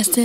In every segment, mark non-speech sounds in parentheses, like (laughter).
Just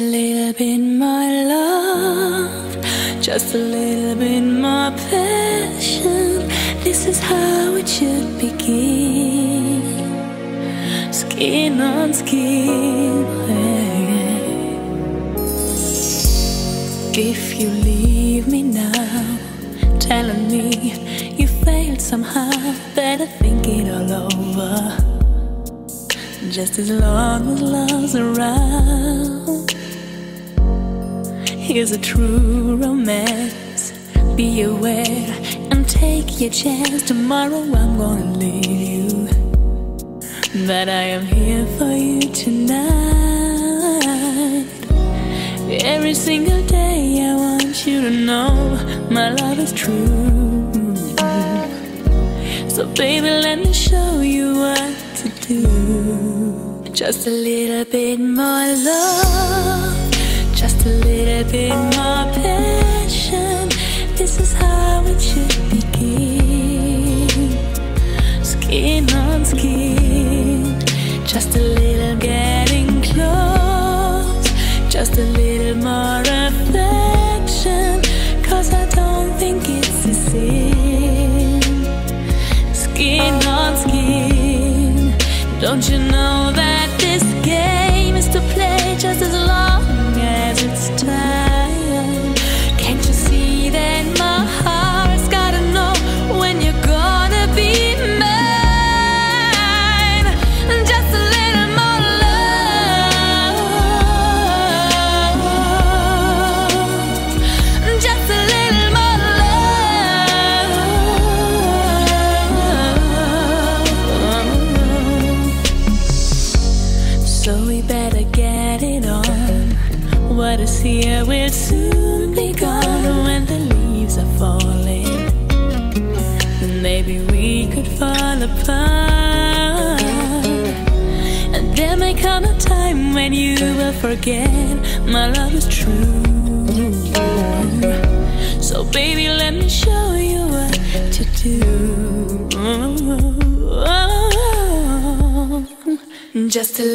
Just a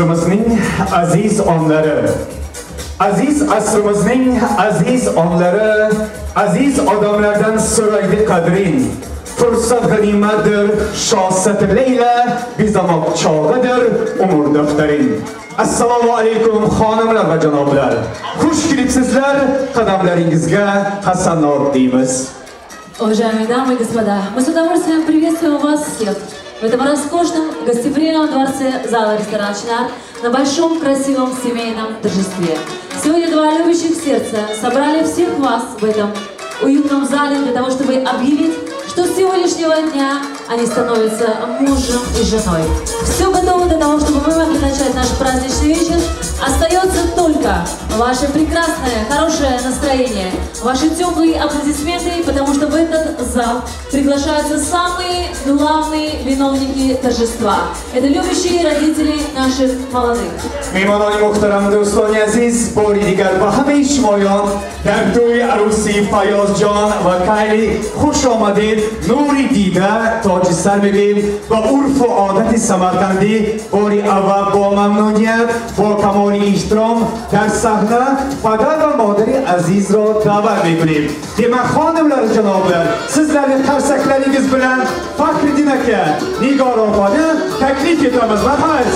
asrimizning aziz onlari. Aziz asrimizning aziz onlari aziz odamlardan so'raydi qadring. Fursat g'animatdir shosat leyla bezamoq chog'idir umr daftaring. Assalomu alaykum xonimlar va janoblar. Xush kelibsizlar qadamlaringizga hasanot deymiz. Уважаемые дамы и господа, мы с удовольствием приветствуем вас всех в этом роскошном гостеприимном дворце зала ресторан «Чинар» на большом красивом семейном торжестве. Сегодня два любящих сердца собрали всех вас в этом уютном зале для того, чтобы объявить, что с сегодняшнего дня они становятся мужем и женой. Все готово для того, чтобы мы могли начать наш праздничный вечер. Остается только ваше прекрасное, хорошее настроение, ваши теплые аплодисменты, потому что в этот зал приглашаются самые главные виновники торжества. Это любящие родители наших молодых. Мимонони Мухтарам Дустон Азиз, Бори Дигар Бахами Шмойон, Дагдуй Аруси Файоз Джон, Вакайли Хушомадин, Нури Дида, Тоджи Сармегин, Баурфу Одати Самарканди, Бори Ава Бомамнуният, Бокамони Иштром, Дарсах шаҳрni падар ва модери азизро даъват мекунем демак хонimlar janobi sizlarning qarsaklaringiz bilan faxriddin aka nigor opani taklif etamiz marhamat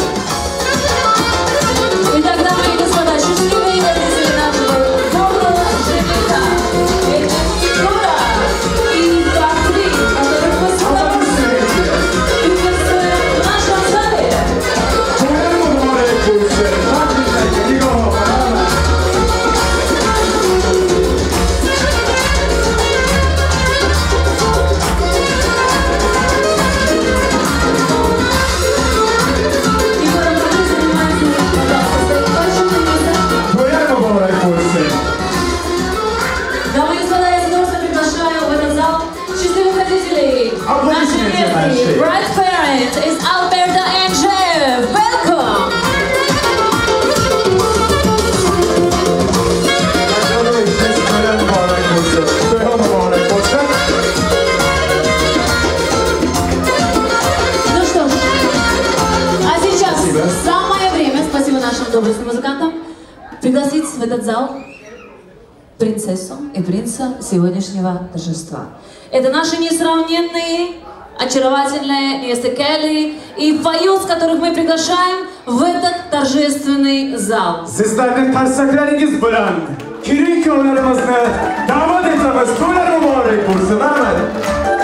этот зал принцессу и принца сегодняшнего торжества. Это наши несравненные очаровательная невеста Келли и Файос, которых мы приглашаем в этот торжественный зал. Sizlerden tarsaklarınız bilen kirin yollarımızı davet etmemiz to'la mübarek bo'lsin. Rahmat.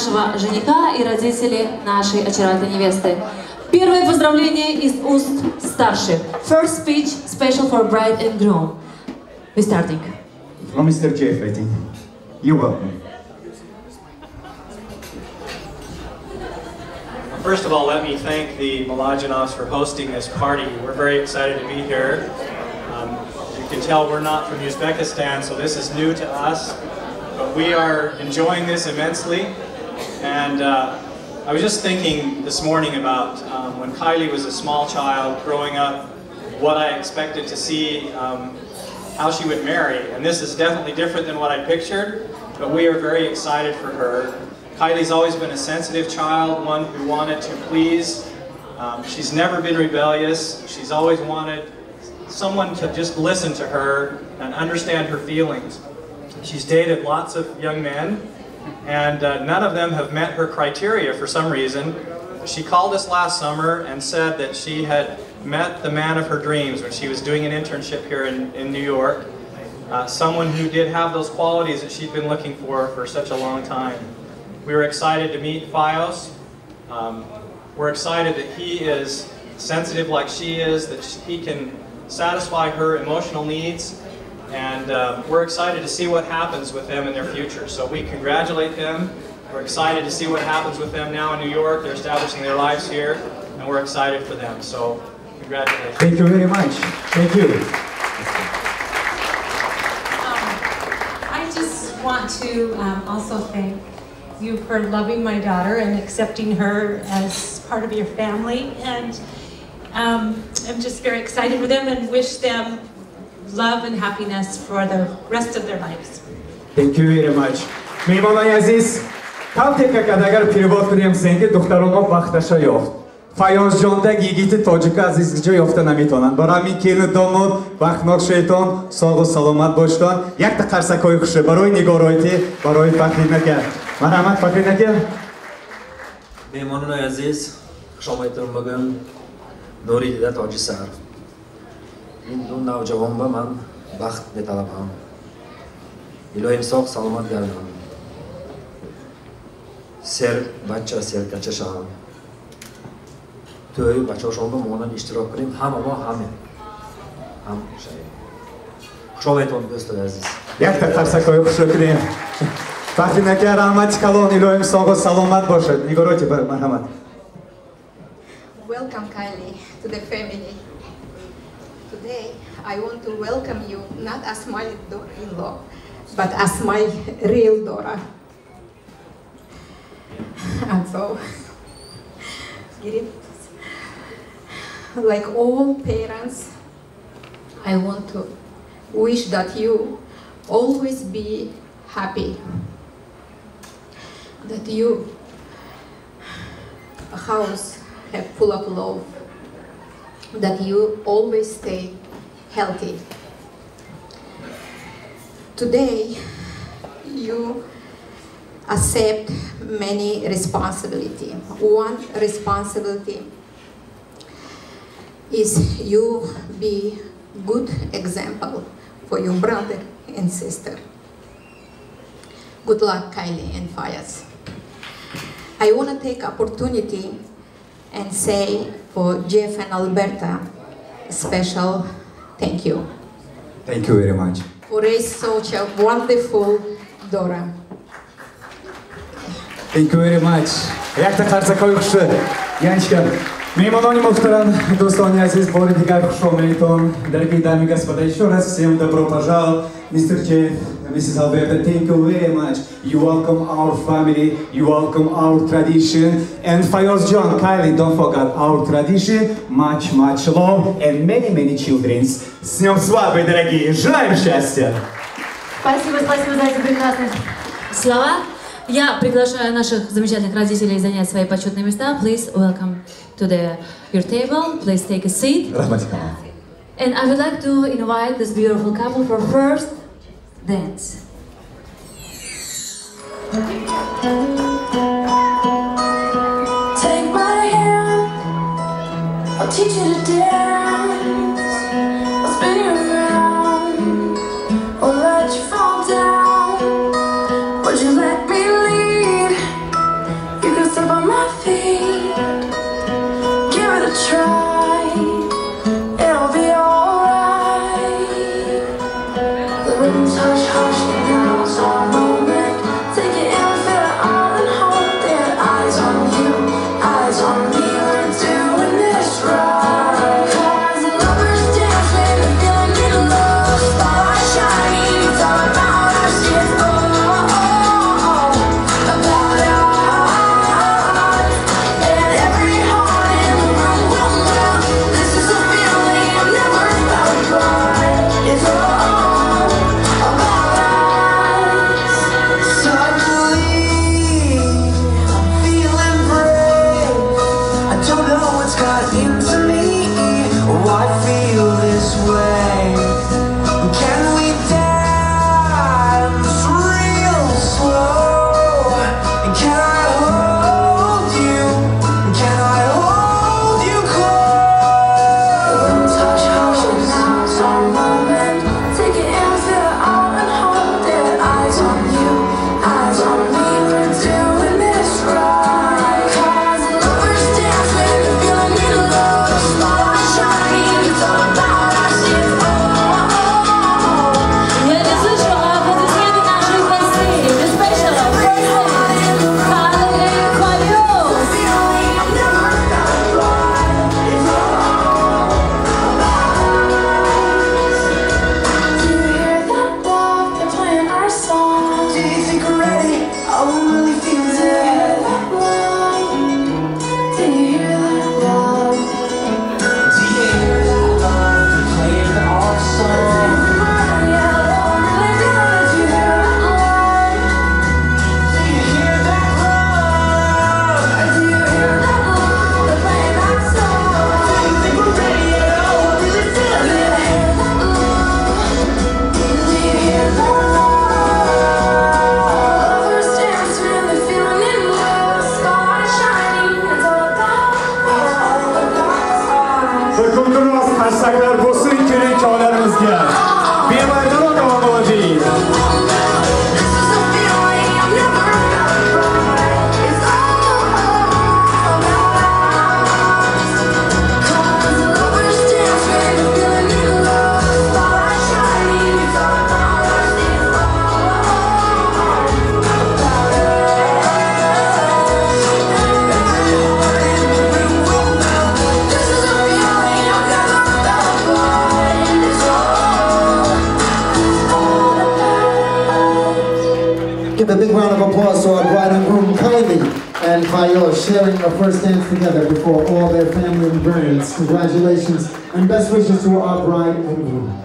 нашего жениха и родители нашей очаровательной невесты. Первое поздравление из уст старших. First speech special for bride and groom. We're starting. From Mr. Jeff, I think. You're welcome. First of all, let me thank the Malajanovs for hosting this party. We're very excited to be here. Um, as you can tell, we're not from Uzbekistan, so this is new to us. But we are enjoying this immensely. And uh, I was just thinking this morning about um, when Kylie was a small child growing up, what I expected to see, um, how she would marry. And this is definitely different than what I pictured, but we are very excited for her. Kylie's always been a sensitive child, one who wanted to please. Um, she's never been rebellious. She's always wanted someone to just listen to her and understand her feelings. She's dated lots of young men, and uh, none of them have met her criteria for some reason. She called us last summer and said that she had met the man of her dreams when she was doing an internship here in, in New York. Uh, someone who did have those qualities that she'd been looking for for such a long time. We were excited to meet Fayoz. Um, we're excited that he is sensitive like she is, that he can satisfy her emotional needs, and uh, we're excited to see what happens with them in their future. So we congratulate them. We're excited to see what happens with them now in New York. They're establishing their lives here, and we're excited for them. So congratulations. Thank you very much. Thank you. I just want to um, also thank you for loving my daughter and accepting her as part of your family. And um, I'm just very excited for them and wish them love and happiness for the rest of their lives. Thank you very much. меҳмонони азиз калтека кад агар пирвот кунем зенги духтаронҳо бахташа ёфт фаёзҷондаг йигити тоҷика азиз ҷо ёфта наметавонанд барои ҳамин келину домод вақтнок шоятон соғу саломат боштон якта қарсакҳои хуше барои нигороите барои фахринака марҳамат фахринака меҳмонони азиз хушомадтон бугун нури дида тоҷи сар ин ду навҷавонба ман бахт металабам. Ило имсоқ саломат гардам. Сер бача серкача шавам тӯи бачаашонба монанд иштирок кунем. Ҳама мо ҳаме. Ҳам шавем шометон дӯстои азиз. Якта тарсакои хушо кунем. Фахрина ка раҳмати калон илоҳим соғу саломат бошад нигороти марҳамат. Welcome, Kylie, to the family. Today I want to welcome you not as my daughter-in-law, but as my real daughter. And so, like all parents, I want to wish that you always be happy. That you a house have full of love. That you always stay healthy. Today, you accept many responsibility. One responsibility is you be good example for your brother and sister. Good luck, Kylie and Fayoz. I want to take opportunity and say for Jeff and Alberta, a special thank you. Thank you very much. For raising such a wonderful daughter. Thank you very much. Як та харцакой хушы. Янчка. Меймонони мухтарам, достони азиз, бори дигар хушомедтон. Дорогие дамы и господа, еще раз всем добро пожаловать. Mrs. this Alberta, thank you very much. You welcome our family, you welcome our tradition. And Fayoz John, Kylie, don't forget our tradition. Much, much love and many, many children. С Днем Славы, дорогие! Желаем счастья! Спасибо, спасибо за эти прекрасные слова. Я приглашаю наших замечательных родителей занять свои почетные места. Please welcome to the, your table. Please take a seat. And I would like to invite this beautiful couple for first dance. Take my hand, I'll teach you to dance. together before all their family and friends. Congratulations and best wishes to our bride and groom.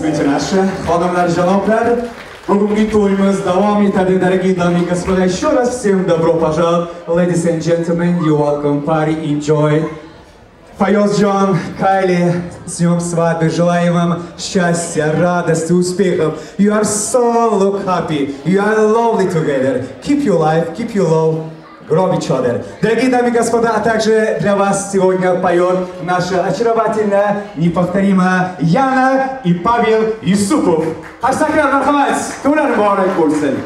Вечераше, ходам на Ржанопред. Погумнитуемы с дамами, тады, дорогие дамы и господа, еще раз всем добро пожаловать. Ladies and gentlemen, you welcome, party, enjoy. Файос Джон, Кайли, с днем свадьбы, желаем вам счастья, радости, успехов. You are so look happy, you are lovely together. Keep your life, keep your love. Гроби шодер. Дорогие дамы и господа, а также для вас сегодня поет наша очаровательная, неповторимая Яна и Павел Исупов. Юсупов. Арсакар Рахмац, Тунар Морай Курсель.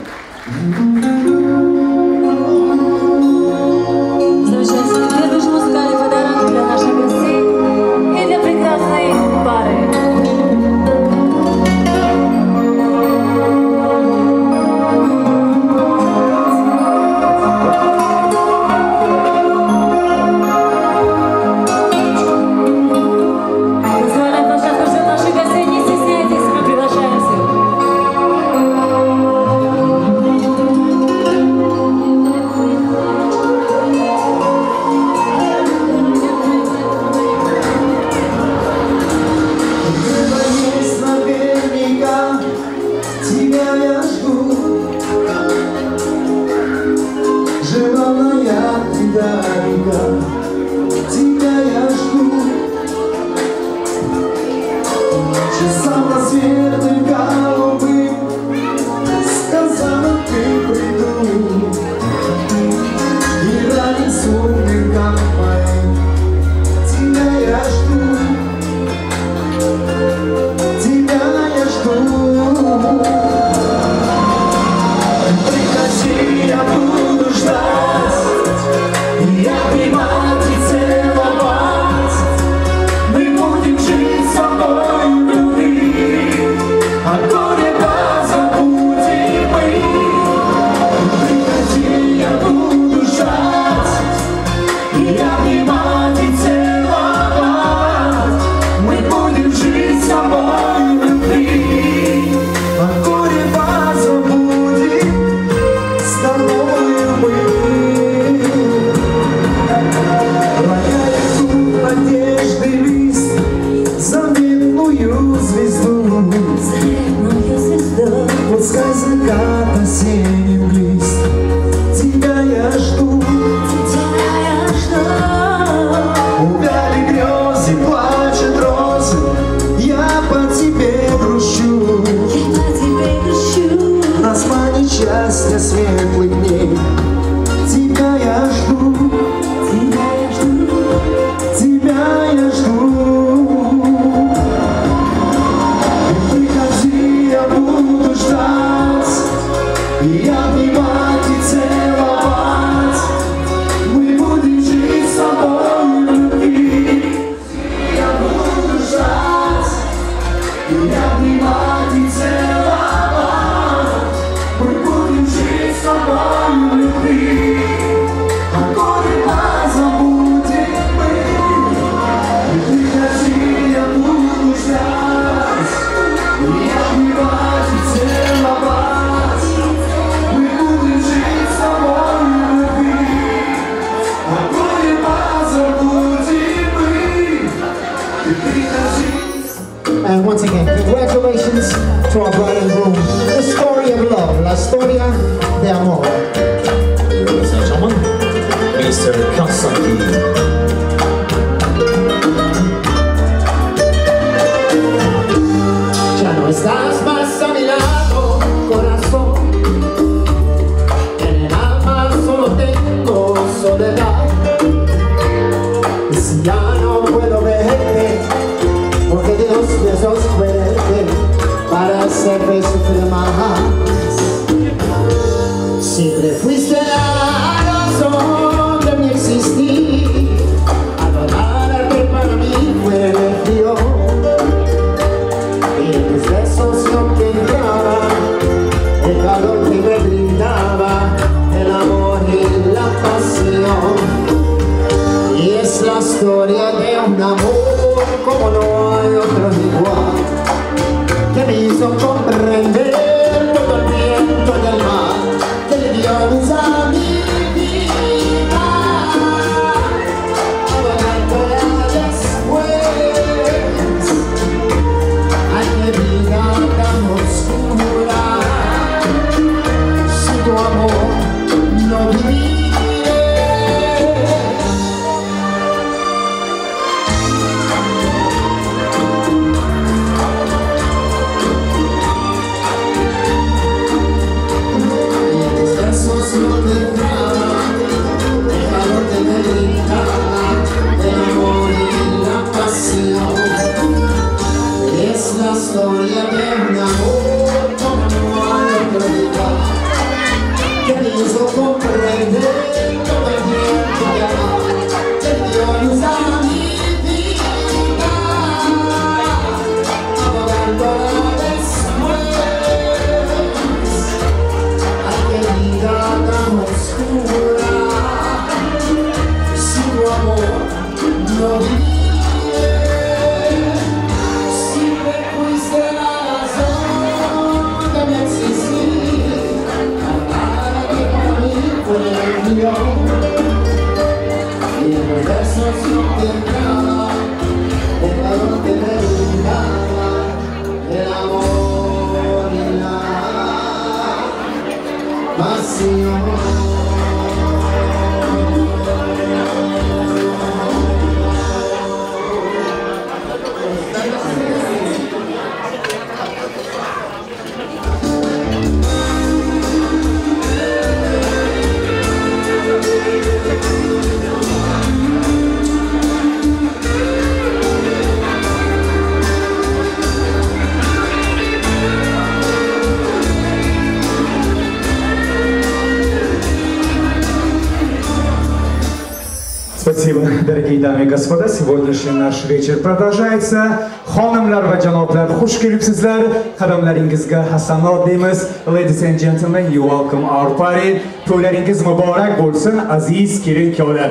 Сегодняшний наш вечер продолжается. Xonimlar va janoblar, xush kelibsizlar. Qadamlaringizga hasanot deymiz. Ladies and gentlemen, you welcome our party. To'ylaringiz muborak bo'lsin, aziz kelin-kuyovlar.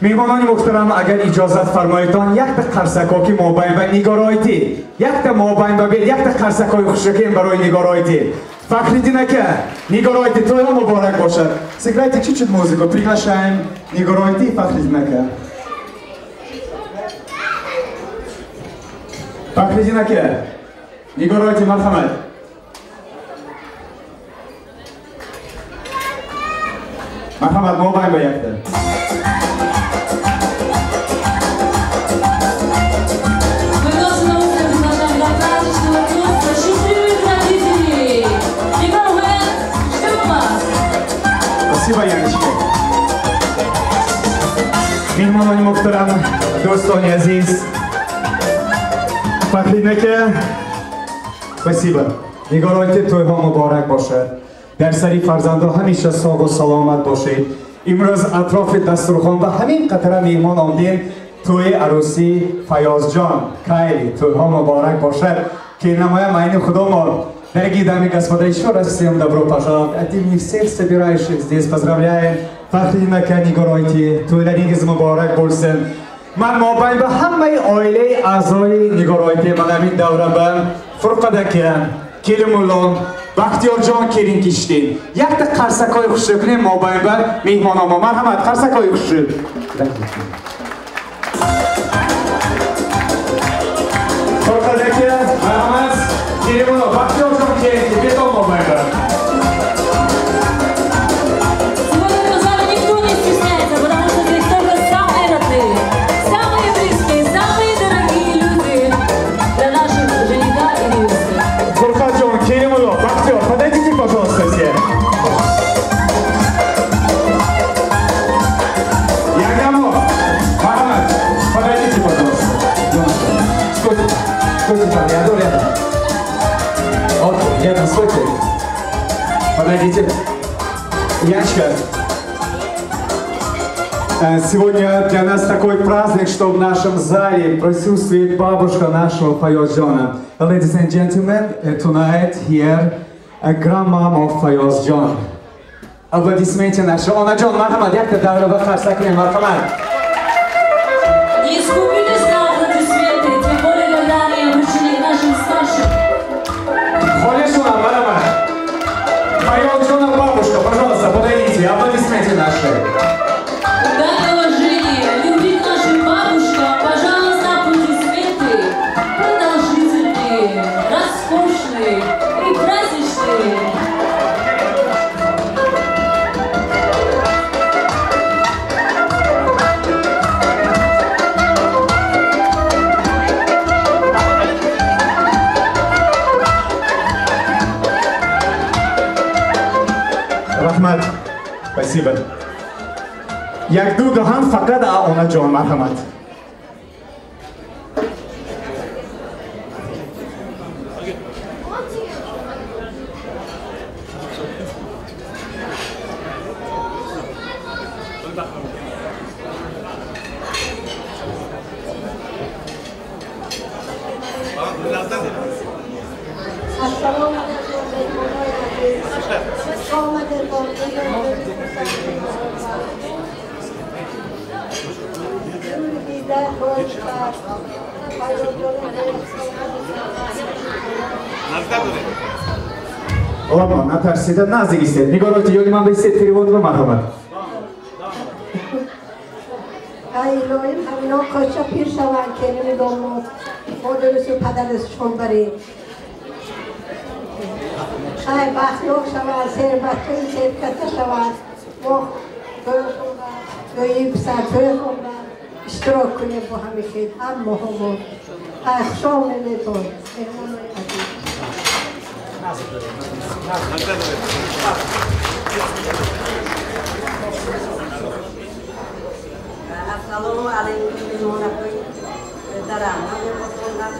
Mehmononi muhtaram, agar ijozat farmoydan, yakta qarsakoki mobayn va nigoroyti. Yakta mobayn va ber, yakta qarsakoy xushaken baroy nigoroyti. Фахридин aka, Нигоройти, to'yi muborak bo'lsin. Сыграйте чуть-чуть музыку, приглашаем Нигоройти и Фахридин тоста счастливых родителей. Егор Вен, ждем вас. Спасибо, Яночка. Mehmononi muhtaram, do'stoni aziz. Faxrin маклинака спасибо нигороти тӯйҳо муборак бошад дар сари фарзандо ҳамеша согу саломат бошед. Имрӯз атрофи дастурхон ба ҳамин қатара меҳмон омдем. Тӯи арӯси фаёзҷон кайли тӯйҳо муборак бошад ки намоя майни худомон. Дорогие дамы и господа, еще раз всем добро пожаловать от имени всех собирающих здесь. Поздравляем Фахрина Канигоройти, Туйларигиз Мубарак Бульсен, من مابین به همه اویلی اعضای نگارای تیمانامین دورم به فرقدکن کلیمولون бахтиёрҷон керин киштин якта қарсакои хушрӯкне мобайн ба меҳмономо марҳамат қарсакои хушрӯк Korkadaki Ahmet Kirimunov. Bakıyor çok keyifli. Bir top olmayı Яночка, э, сегодня для нас такой праздник, что в нашем зале присутствует бабушка нашего Файозджона. Ladies and gentlemen, uh, tonight here, a grandmom of Fayozjon. Аплодисменты наши. Онаджон, мархамат, як ты даврова қарсакне, мархамат. Не скупитесь سیبد. یک دو دو فقط اون جان رحمت نزدیک است. نگارات یادی من به سه تریبون رو مرحمت ایلوی همینا کاشا پیر شوند که نمی نمیدامد مادرش و پدرش چون بریم. ای بخلوق شوند سر بچه سر کتا شوند. ما دوی پسر توی خوندن اشتراک کنیم با همی خید هم مهمون ای خوشام نمیدون আসসালামু আলাইকুম তারা আমাদের কত নাচ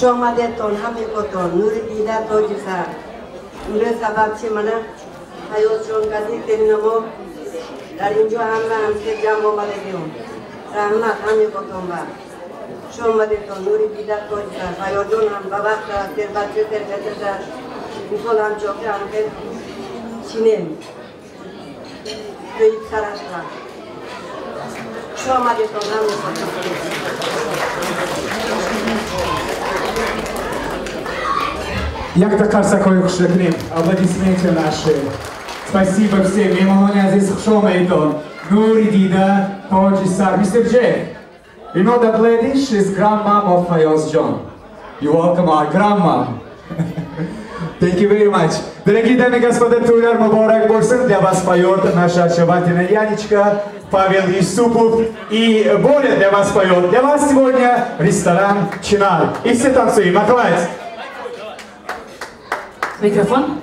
সমাজে তন হামি কত, নুরি দিদা তো জিসা নুরে সাবাছি মানে হায়ো চঙ্কাদি তেরি নমো দারিঞ্জো হামলা আমসে জামো বালে দেও। রাহমা হামি কত বা Şoma'de sonuri bidat koca, hayodunam babakta terbacı terbeteza, nicolam çokram ben sinem. Köyüp saraşla. Şoma'de sonram Як такар сакој кошлекнем, аплодисменти наши. Спасибо всем. Мемония здесь шома и тон. Нури дида, поджи сар. Мистер Джей. You know that lady? She's grandma of Fayos John. You welcome our grandma. Thank you very much. Дорогие дамы и господа, турнир Мубарак Борсен для вас поет наша очаровательная Янечка Павел Юсупов. И более для вас поет для вас сегодня ресторан Чинар. И все танцуем. Махалайс. Микрофон.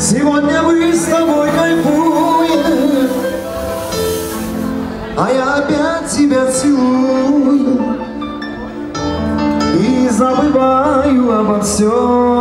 Сегодня мы с тобой кайфуем. А я опять тебя целую. И забываю обо всем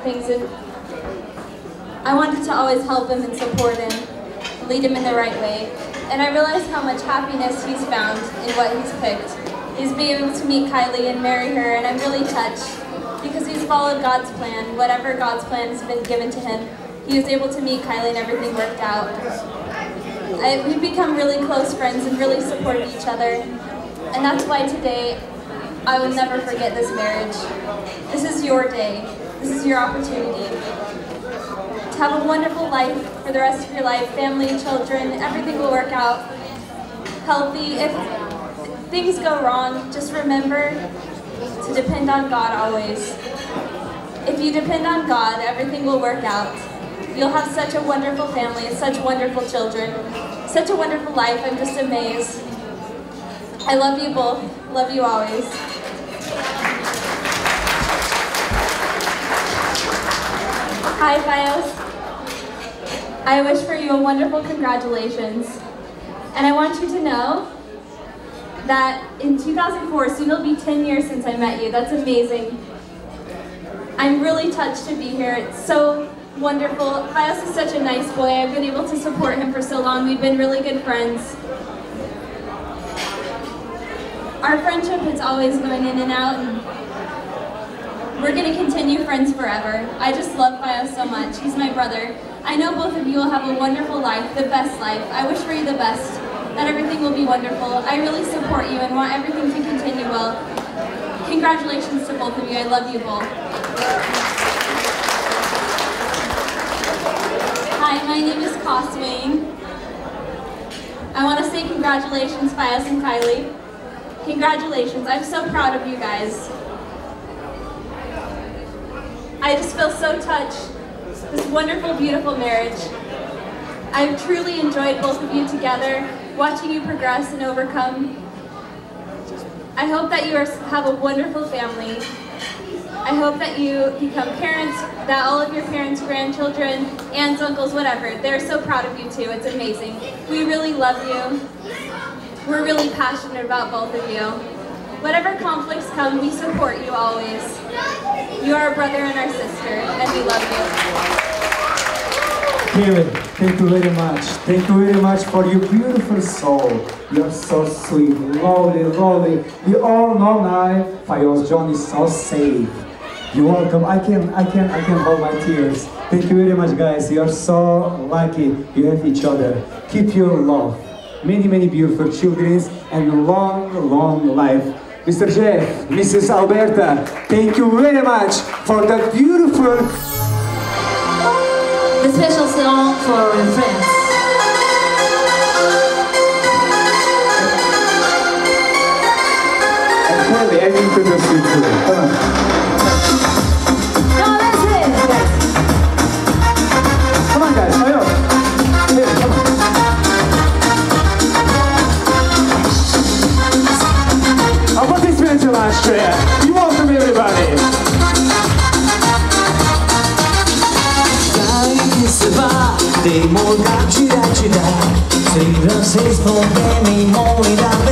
things. And I wanted to always help him and support him, lead him in the right way. And I realized how much happiness he's found in what he's picked. He's been able to meet Kylie and marry her, and I'm really touched because he's followed God's plan. Whatever God's plan has been given to him, he was able to meet Kylie and everything worked out. I, we've become really close friends and really supported each other. And that's why today I will never forget this marriage. This is your day your opportunity. To have a wonderful life for the rest of your life, family, children, everything will work out. Healthy, if things go wrong, just remember to depend on God always. If you depend on God, everything will work out. You'll have such a wonderful family such wonderful children. Such a wonderful life. I'm just amazed. I love you both. Love you always. Hi, Fayoz. I wish for you a wonderful congratulations. And I want you to know that in 2004, soon it'll be 10 years since I met you. That's amazing. I'm really touched to be here. It's so wonderful. Fayoz is such a nice boy. I've been able to support him for so long. We've been really good friends. Our friendship is always going in and out, and we're going to continue friends forever. I just love so much. He's my brother. I know both of you will have a wonderful life, the best life. I wish for you the best, that everything will be wonderful. I really support you and want everything to continue well. Congratulations to both of you. I love you both. Hi, my name is Coswing. I want to say congratulations, Fayoz and Kylie. Congratulations. I'm so proud of you guys. I just feel so touched. This wonderful, beautiful marriage. I've truly enjoyed both of you together, watching you progress and overcome. I hope that you are, have a wonderful family. I hope that you become parents, that all of your parents, grandchildren, aunts, uncles, whatever, they're so proud of you too. It's amazing. We really love you. We're really passionate about both of you. Whatever conflicts come, we support you always. You are a brother and our sister, and we love you. Kevin, thank you very much. Thank you very much for your beautiful soul. You're so sweet, lovely, lovely. You all know now, Fayozjon is so safe. You're welcome. I can, I can, I can hold my tears. Thank you very much, guys. You're so lucky you have each other. Keep your love. Many, many beautiful children and long, long life. Mr. Jeff, Mrs. Alberta, thank you very much for that beautiful The special song for friends. and Kelly, I introduce you to Come on. Devo da tira tira. Sei francês, problema e moida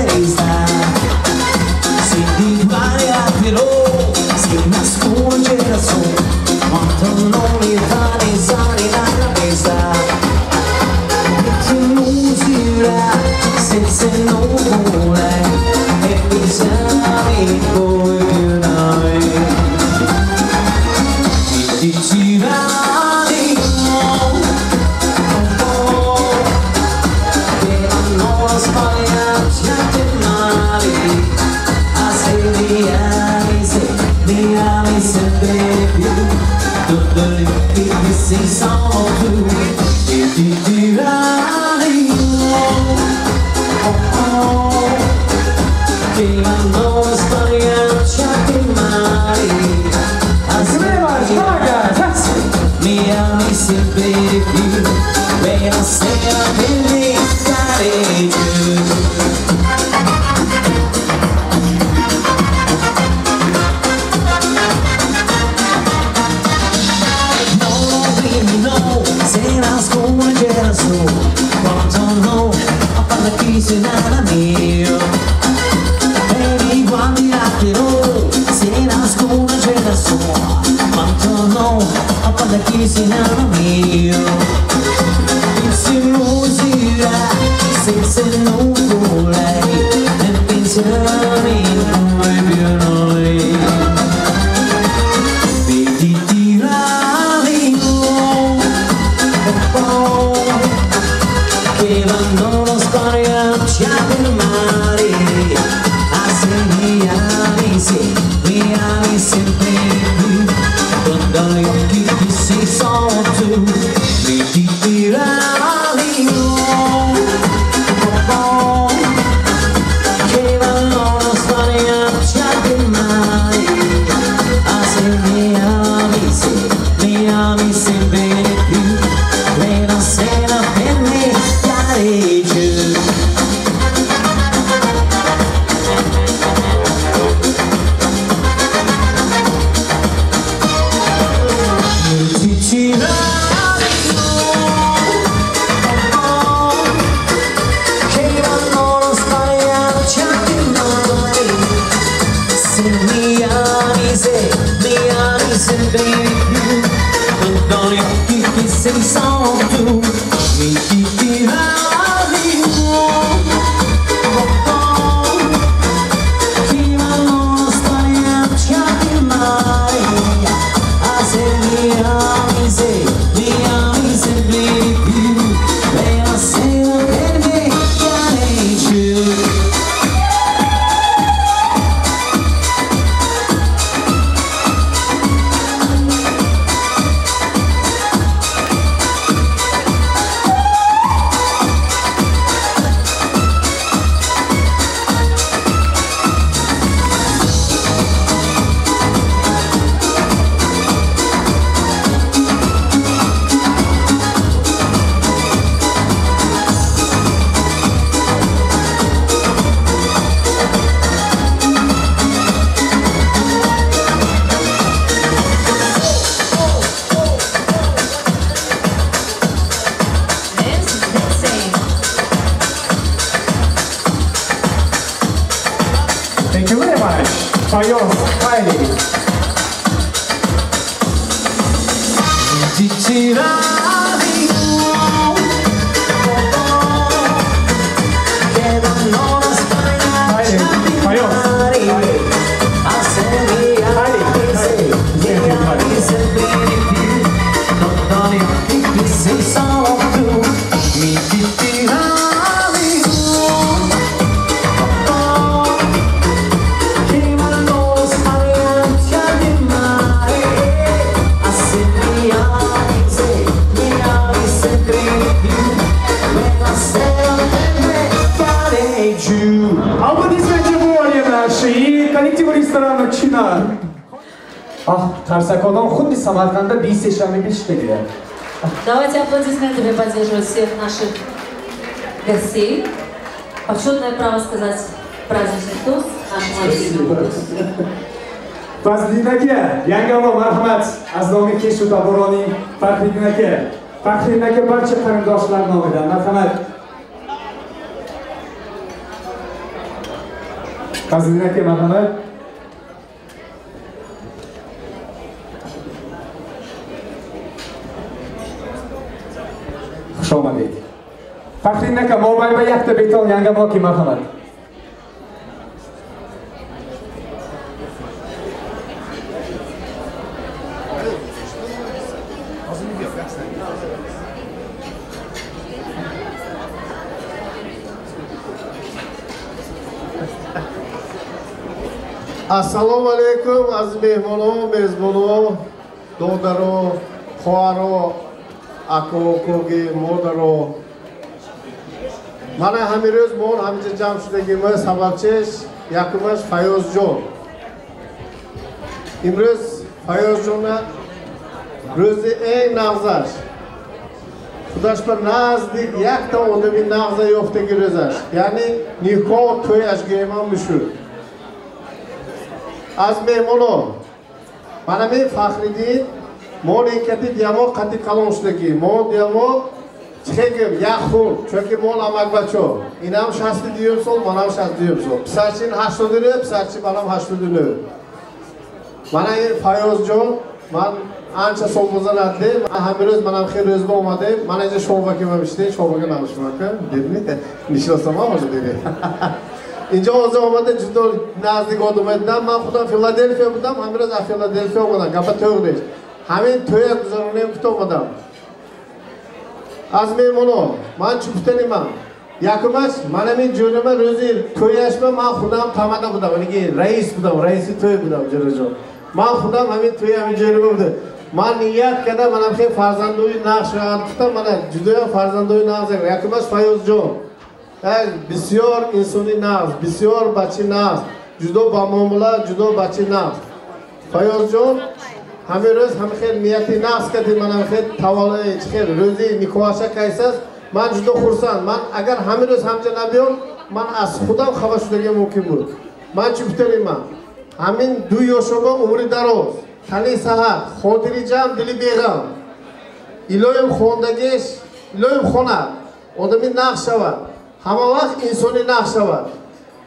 yerdagi barcha qarindoshlar nomidan marhamat fazliddin aka marhamat. Xushomad aka. Mobaynba yakta bek olganga boki marhamat. Ассалому алайкум аз меҳмону мезбону додару хоҳару акоукоги модару мана ҳамин рӯз мон ҳамиҷа ҷамъ шудагима сабабчиш якумаш фаёзҷон имрӯз фаёзҷона рӯзи эн нағзаш. Худаш ба наздик якта одами нағза ёфтаги рӯзаш. Яъне никоҳ тӯяш гӯяман мешуд аз меҳмонон манами фахриддин мо некати диамо қати калон шудаги мо диамо чихегим як хун чунки мо намакбачо инам шасти дуюм сол манам шасти дуюм сол писарчин ҳаштоду нӯ писарчин манам ҳаштоду нӯ мана ин фаёзҷон ман анча сол гузарадем ҳамин рӯз манам хел рӯзба омадем мана инҷа шобаки мамиштем шобаки намишмака дидни нишносама бошад диди اینجا حاضر آمده جدا نزدیک آدم دیدم من خودم فیلادلفیا بودم همین روز از فیلادلفیا آمدم گفت توی نیست همین توی گذرانه کتا آمدم از میمونو من چوبتنی من یکمش من همین جونم روزی تویش من من خودم تمده بودم یعنی رئیس بودم رئیس توی بودم جلو جان من خودم همین توی همین جونم بودم من نیت کردم من خیلی فرزندوی نقش گفتم من جدا فرزندوی نقش یکمش فیوز جان бисёр инсони нағз бисёр бачи нағз ҷудо ба муомила ҷудо бачи нағз фаёзҷон ҳамин рӯз ҳами хел нияти нағз кади манам хел таваллуи хел рӯзи никоҳаша кайсаст ман ҷудо хурсанд ман агар ҳамин рӯз ҳамҷа набиём ман аз худам хаба шудагия мумкин буд ман чӣ гуфтани ман ҳамин ду ёшоба умри дароз тани саҳат хотири ҷамъ дили беғам илоим хондагеш илоим хонад одами нақш шавад همه وقت انسانی نف شود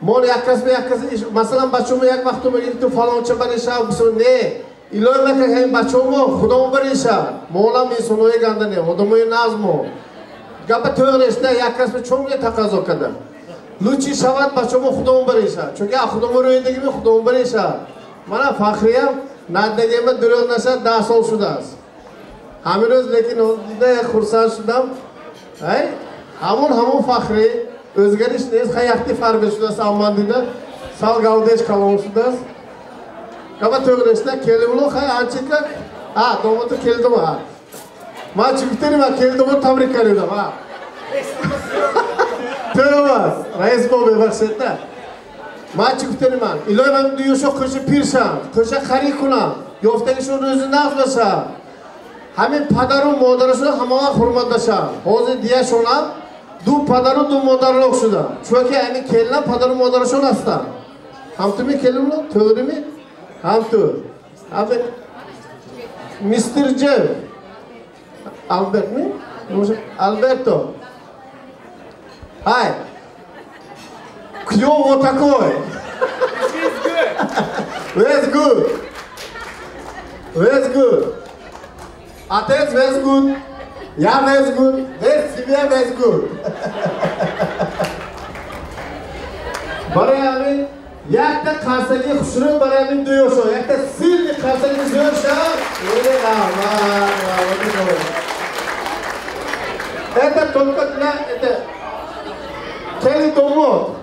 مال یک کس به یک کس مثلا بچه ما یک وقت ما گرفتیم فلان چه برای شب بسون نه ایلای نکه این بچه ما خدا ما برای شب مولم انسان های گنده نه آدمای نظم ها گپ تغییرش نه یک کس به چون تقاضا کرده لوچی شود بچه ما خدا ما برای شب چون که خدا ما رویندگی می خدا ما برای شب من فخریم ندگی من دروغ نشد ده سال شده است همین روز لیکن خورسند شدم همون همون فخری Özgərişiniz xəyəxti fərqəşdə sambandıda sal qaldeş qalonsudas. Qaba tövrəşdə kelimulu xəyə ançıqla. Ha, domutu keldim ha. Ma çüktürüm ha, (laughs) keldimu tabrik karıyordum ha. Tövbe, reis bobe başladı. Ma çüktürüm ha. İloyman duyuşu kışı pirsan, kışı karikuna, yoftekişin özünde aflasa. Hemen padarın moderasını hamama hurmatlaşa. Hozi diye şuna, ҳурматлашам ҳозир дияшонам ду падару ду модарлоқ шуда чунки ҳамин келинам падару модарашон ҳастам ҳамтуми келинло то'g'rimi ҳамту ҳамин мистер джев албертми алберто ҳай кuyov вот такой That's good. That's good. Отец very good. Yeah, that's good. That's severe, that's good. Barayami, yakta karsagi xushru barayami duyosho, yakta silni karsagi duyosho. Ere rama, rama, Это только для, это, Kelly Tomo.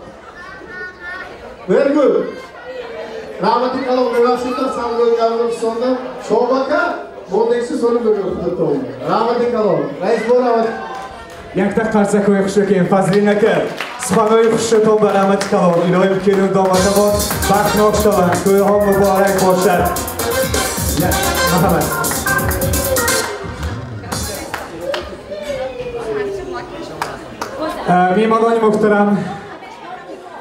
Very good. Rahmetli Kalon Mevlası'ndan, Samgöl Gavrov Son'dan, Şovaka. Kondeksi sonu bölümü okudum. Rahmetli kalon. Reis bu rahmet. Yankta qarsak uyqushukin fazlinnaka. Subhana uyqushi tomba rahmat kalon. İlohim kelin domata bor. Baxt noktalar. To'yxon muborak boshlar. Marhamat. Mehmononi muhtaram.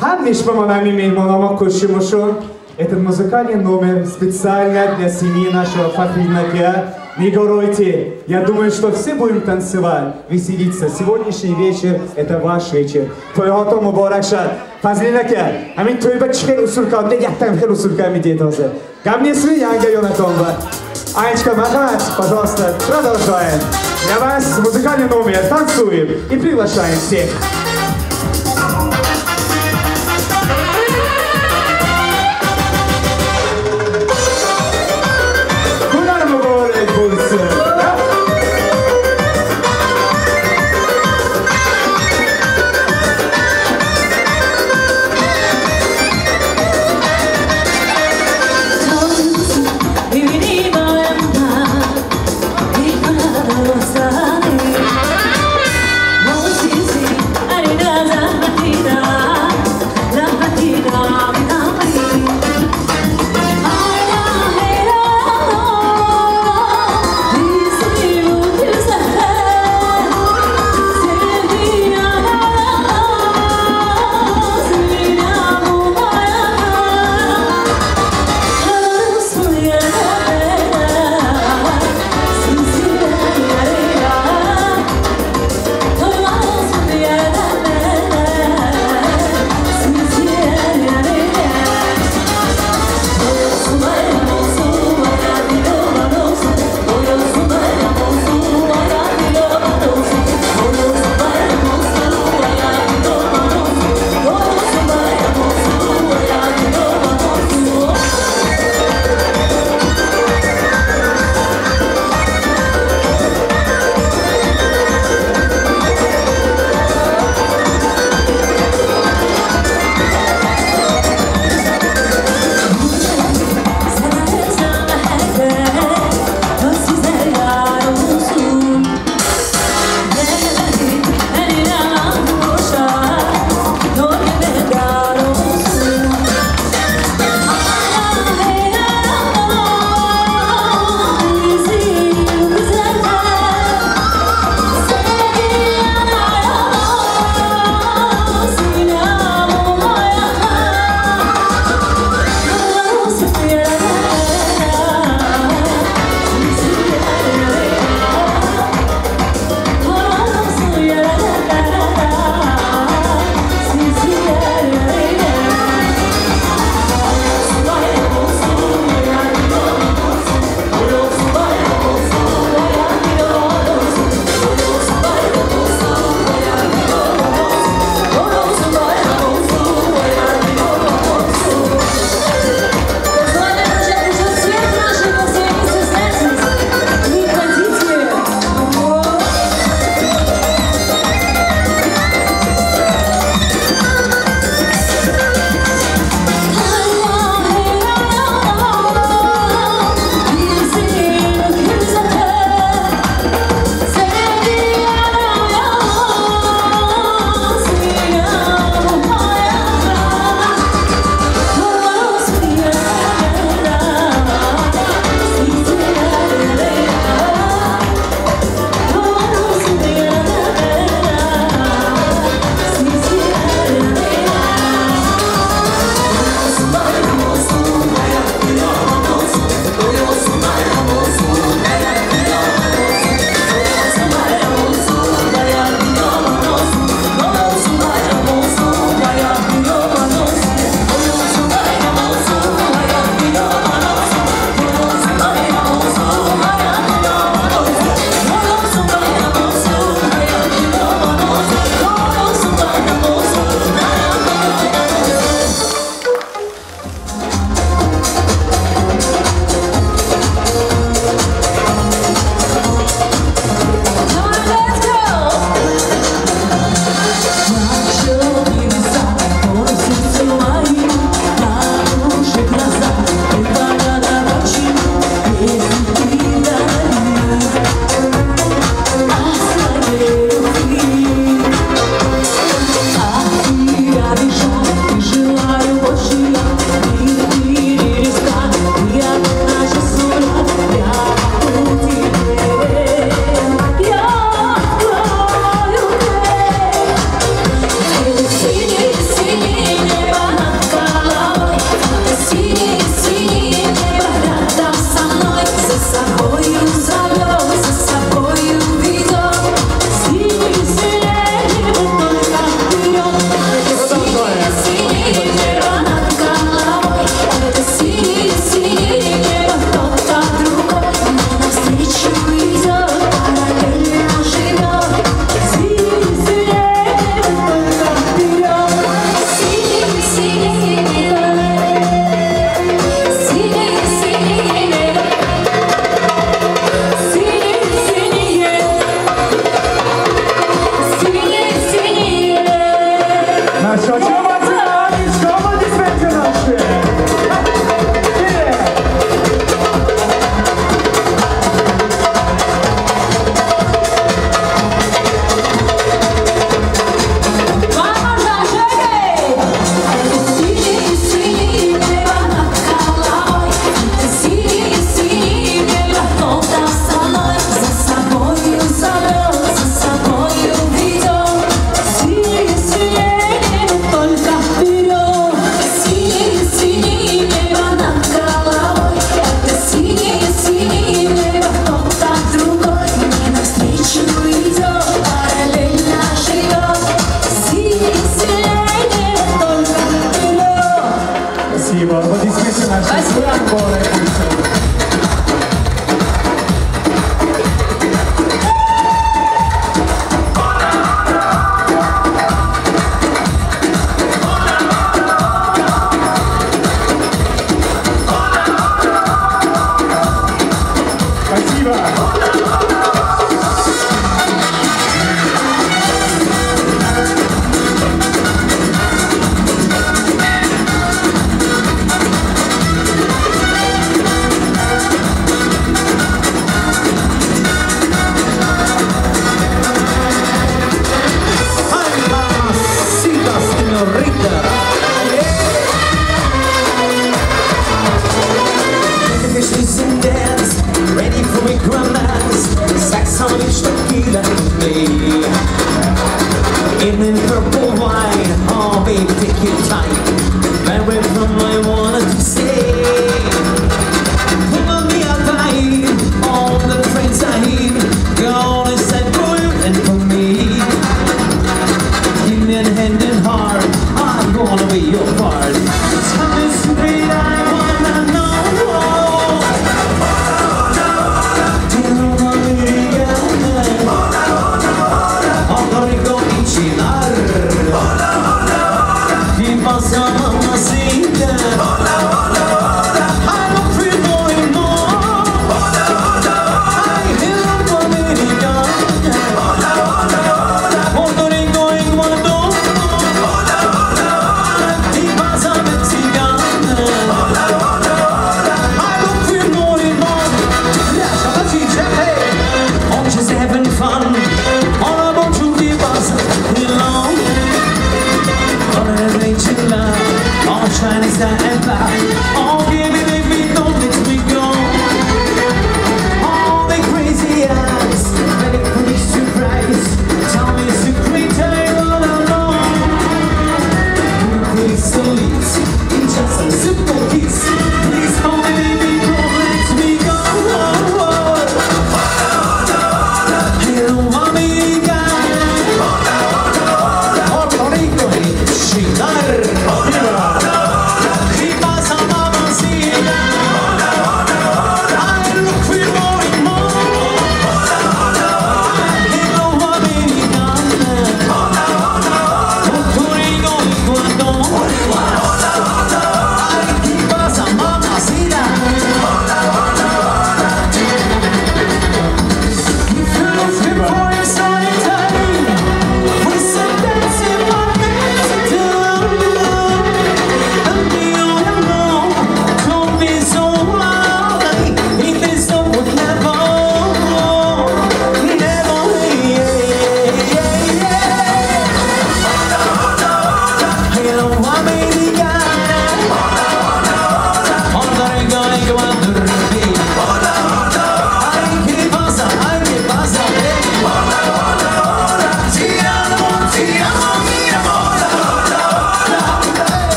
Hamma mondom mehmonomi qo'shimoshon. Этот музыкальный номер специально для семьи нашего Фахринакия. Не горойте. Я думаю, что все будем танцевать, веселиться. Сегодняшний вечер – это ваш вечер. Твой мубарак шад. Фазлин А амин твой чхел усулка, не яхтам хел усулка ми детозе. Ко мне сы янга Йонатонба. Анечка Махач, пожалуйста, продолжаем. Для вас музыкальный номер. Танцуем и приглашаем всех.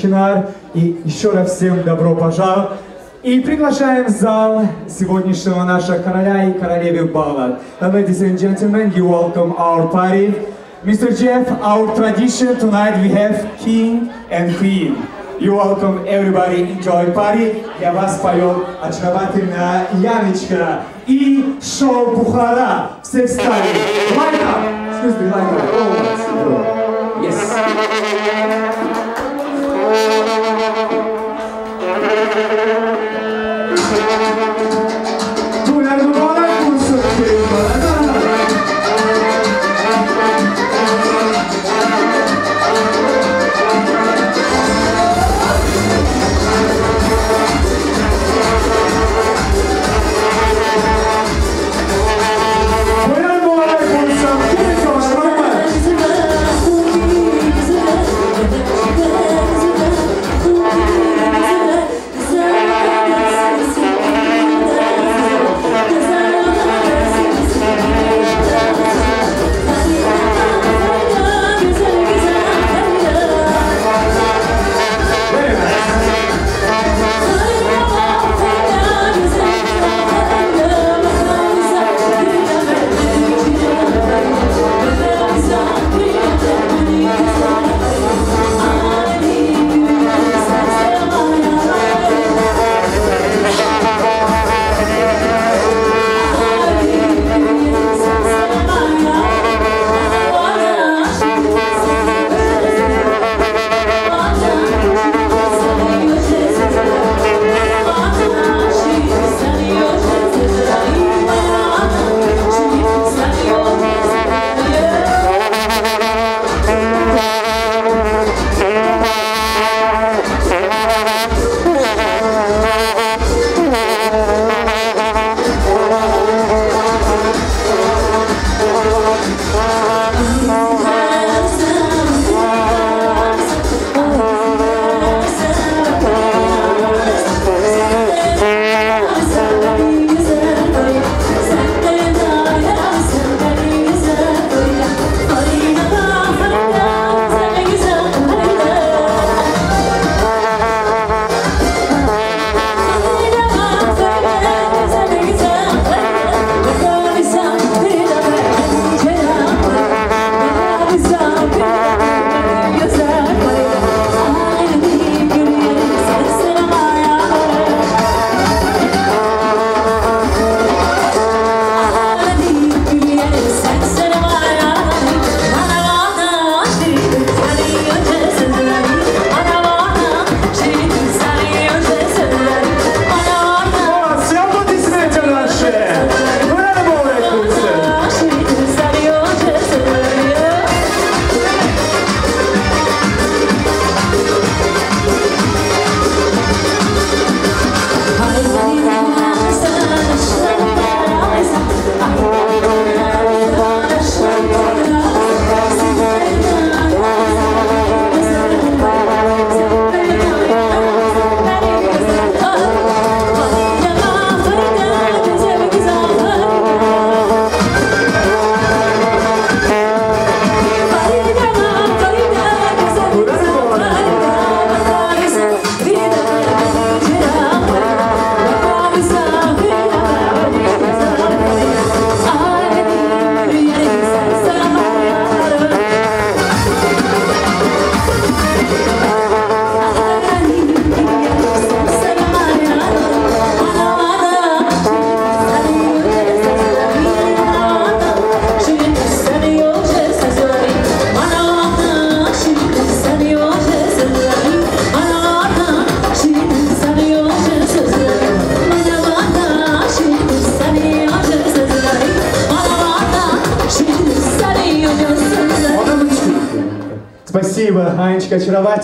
«Чинар» и еще раз всем добро пожаловать. И приглашаем в зал сегодняшнего нашего короля и королевы бала. Ladies and gentlemen, you welcome our party. Mr. Jeff, our tradition tonight we have king and queen. You welcome everybody, enjoy party. Для вас поет очаровательная Яночка и шоу Бухара. Все встали. Line up. Excuse me, line up. All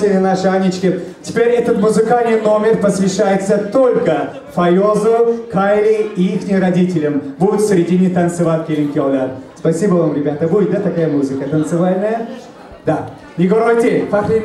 очаровательная наша Анечка. Теперь этот музыкальный номер посвящается только Файозу, Кайли и их родителям. Будут в середине танцевать Келинкёлер. Спасибо вам, ребята. Будет, да, такая музыка танцевальная? Да. Егоройте, Фахри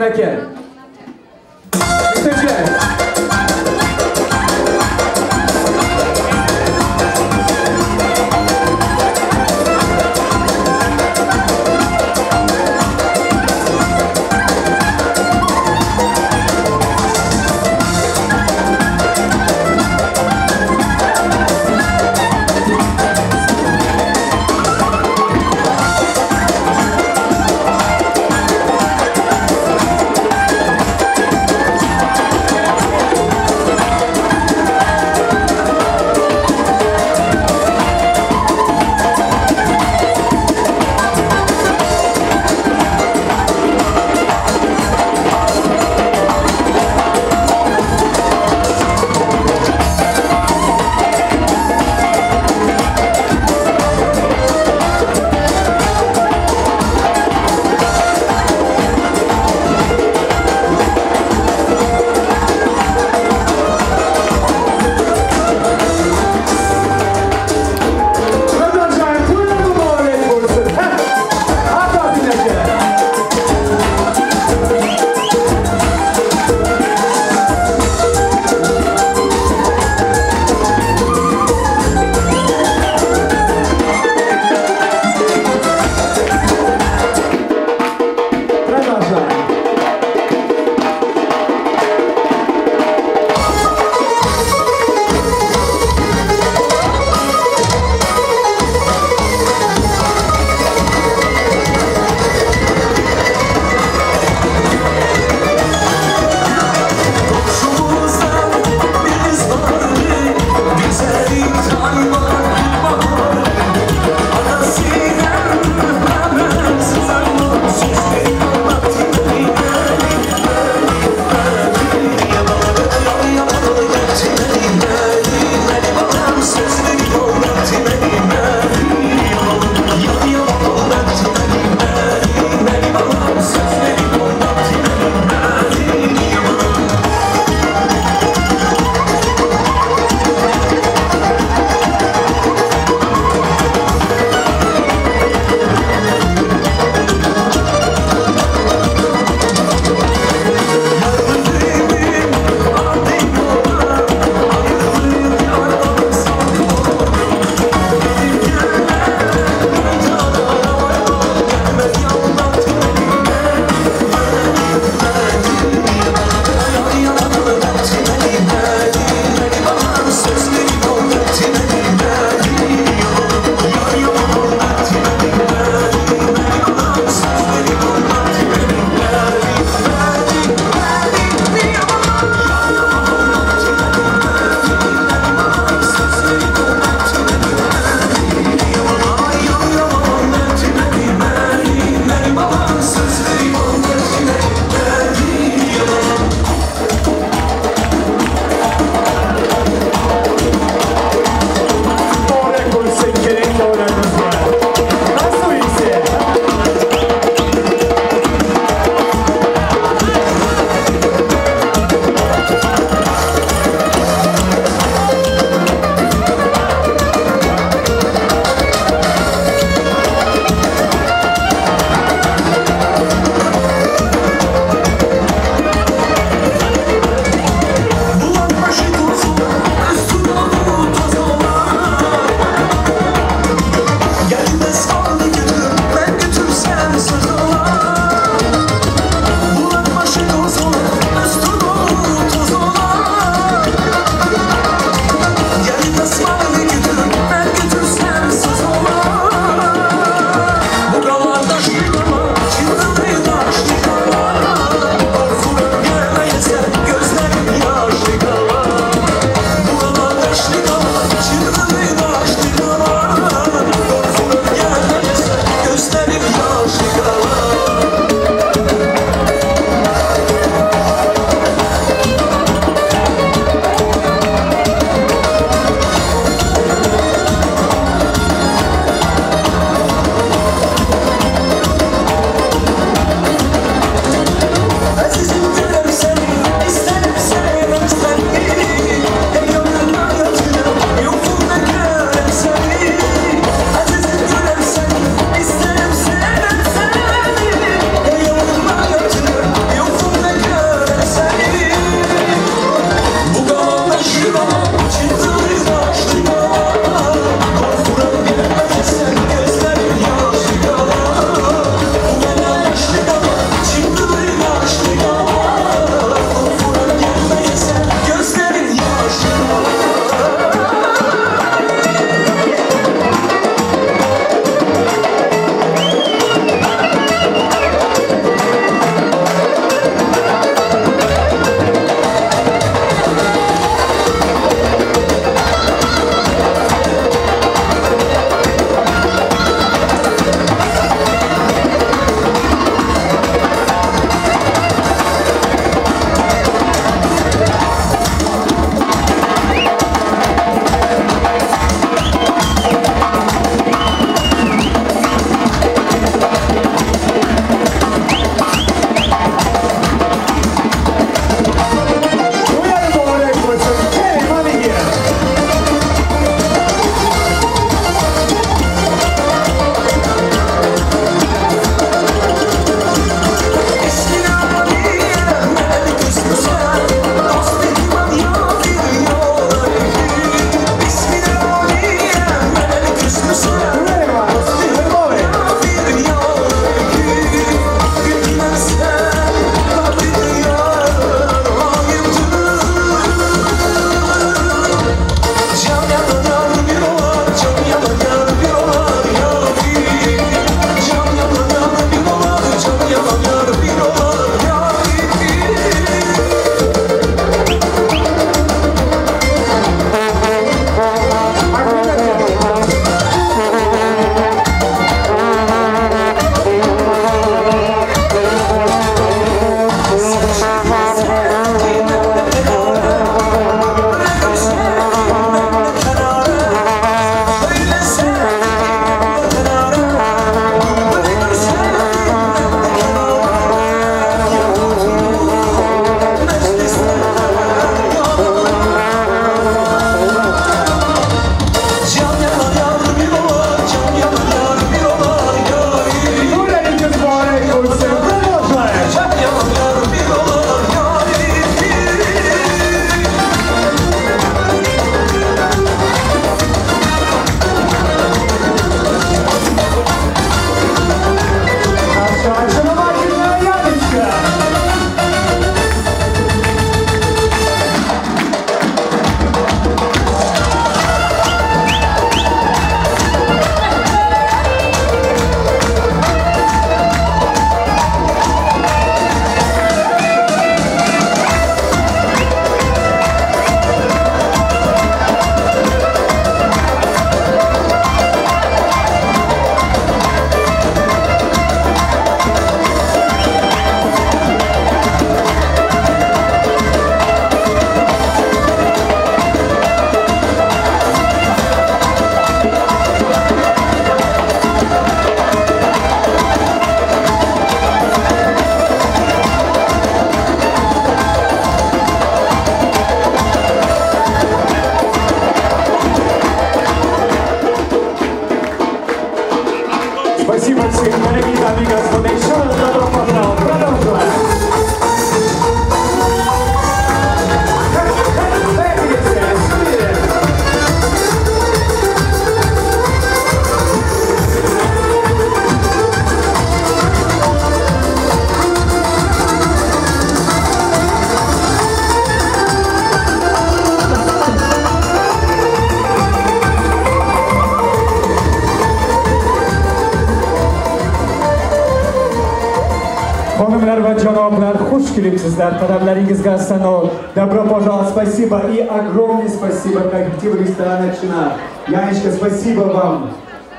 Sanov. Добро пожаловать, спасибо и огромное спасибо коллективу ресторана «Чинар». Янечка, спасибо вам.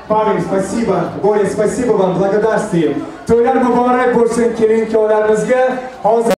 Павел, спасибо. Боря, спасибо вам, благодарствуем. To'ylar muborak bo'lsin kelin-kuyovlarimizga. Hozir